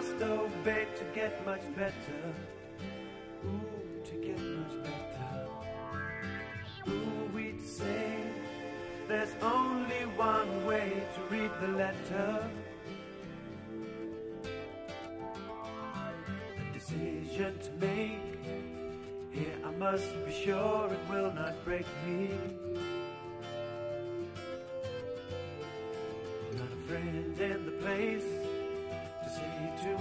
must obey to get much better. Ooh, to get much better. Ooh, we'd say there's only one way to read the letter. A decision to make. Here I must be sure it will not break me. Not a friend in the place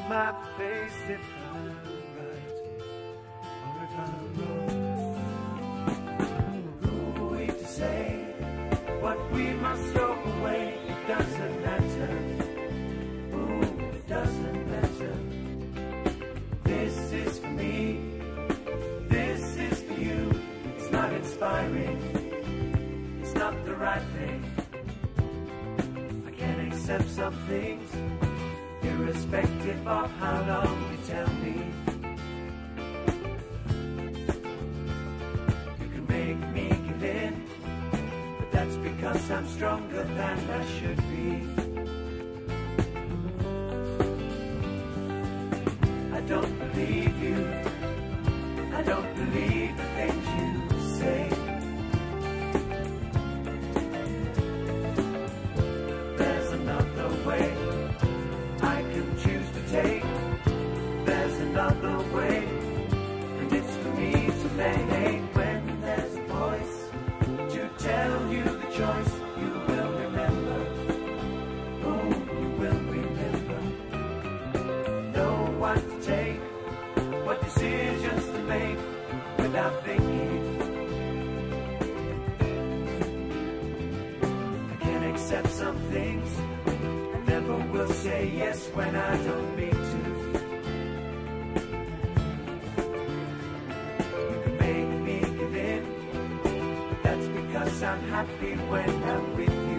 my face if I'm right or if I'm wrong. Who are we to say what we must throw away? It doesn't matter. Ooh, it doesn't matter. This is for me. This is for you. It's not inspiring. It's not the right thing. I can't accept some things, irrespective of how long you tell me. You can make me give in, but that's because I'm stronger than I should be. I don't believe you. I don't believe the things To take, what decisions to make without thinking. I can't accept some things. Never will say yes when I don't mean to. You can make me give in, that's because I'm happy when I'm with you.